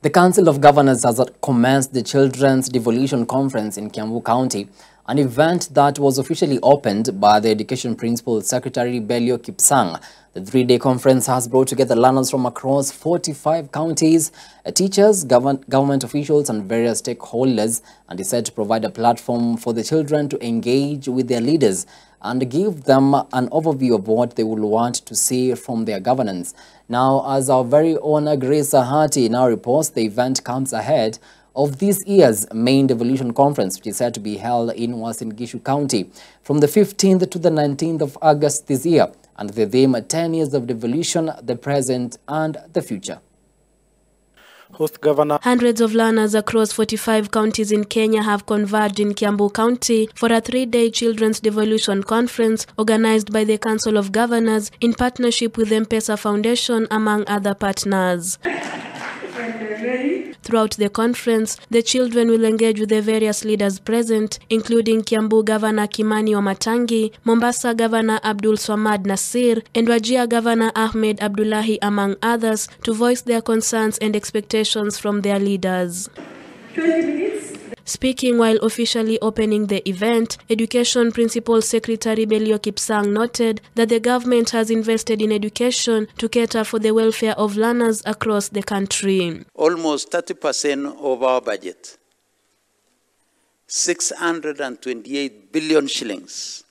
The Council of Governors has commenced the Children's Devolution Conference in Kiambu County, an event that was officially opened by the Education Principal Secretary Belio Kipsang. The three-day conference has brought together learners from across 45 counties, uh, teachers, government, government officials and various stakeholders and is said to provide a platform for the children to engage with their leaders and give them an overview of what they will want to see from their governance. Now, as our very own Grace Ahati now reports, the event comes ahead of this year's main devolution conference, which is set to be held in Uasin Gishu County from the 15th to the 19th of August this year, and the theme 10 years of devolution, the present and the future. Host Governor Hundreds of learners across 45 counties in Kenya have converged in Kiambu County for a three-day Children's Devolution Conference organized by the Council of Governors in partnership with M-Pesa Foundation, among other partners. Throughout the conference, the children will engage with the various leaders present, including Kiambu Governor Kimani Wamatangi, Mombasa Governor Abdul Swamad Nasir, and wajia Governor Ahmed Abdullahi, among others, to voice their concerns and expectations from their leaders. 20 minutes. Speaking while officially opening the event, Education Principal Secretary Belio Kipsang noted that the government has invested in education to cater for the welfare of learners across the country. Almost 30% of our budget, 628 billion shillings,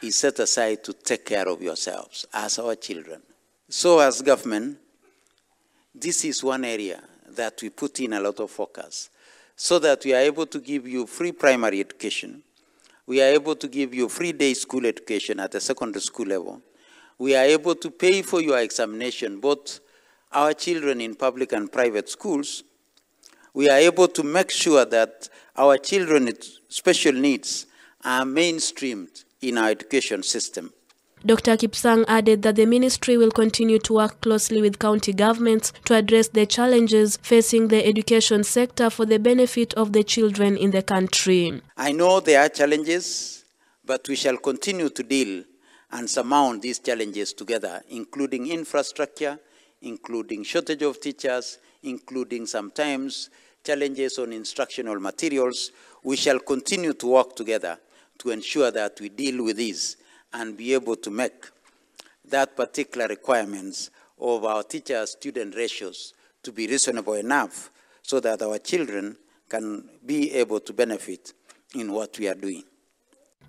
is set aside to take care of yourselves as our children. So as government, this is one area that we put in a lot of focus so that we are able to give you free primary education. We are able to give you free day school education at the secondary school level. We are able to pay for your examination, both our children in public and private schools. We are able to make sure that our children with special needs are mainstreamed in our education system. Dr. Kipsang added that the ministry will continue to work closely with county governments to address the challenges facing the education sector for the benefit of the children in the country. I know there are challenges, but we shall continue to deal and surmount these challenges together, including infrastructure, including shortage of teachers, including sometimes challenges on instructional materials. We shall continue to work together to ensure that we deal with these and be able to make that particular requirements of our teacher-student ratios to be reasonable enough so that our children can be able to benefit in what we are doing.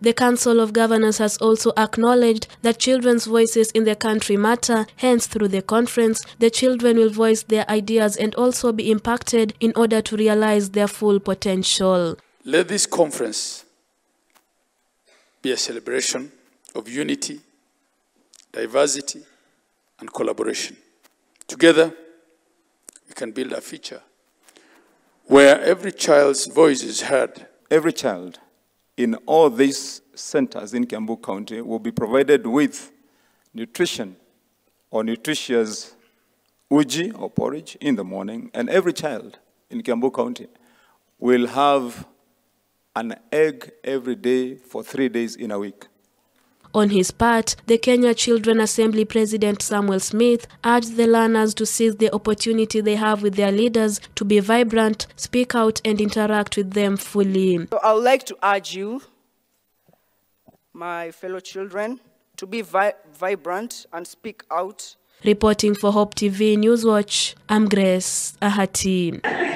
The Council of Governors has also acknowledged that children's voices in the country matter, hence through the conference, the children will voice their ideas and also be impacted in order to realize their full potential. Let this conference be a celebration of unity, diversity, and collaboration. Together, we can build a future where every child's voice is heard. Every child in all these centers in Kiambu County will be provided with nutrition or nutritious uji or porridge in the morning, and every child in Kiambu County will have an egg every day for three days in a week. On his part, the Kenya Children Assembly President Samuel Smith urged the learners to seize the opportunity they have with their leaders to be vibrant, speak out and interact with them fully. So I would like to urge you, my fellow children, to be vi vibrant and speak out. Reporting for Hope TV Newswatch, I'm Grace Ahati.